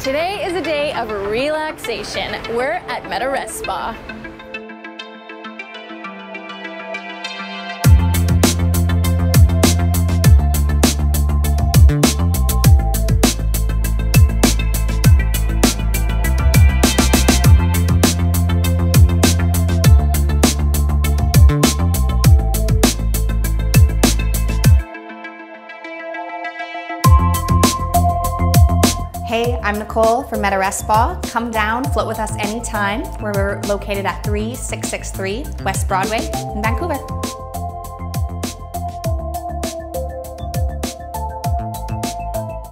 Today is a day of relaxation. We're at Metta Rest Spa. Hey, I'm Nicole from Metta Rest Spa. Come down, float with us anytime. We're located at 3663 West Broadway in Vancouver.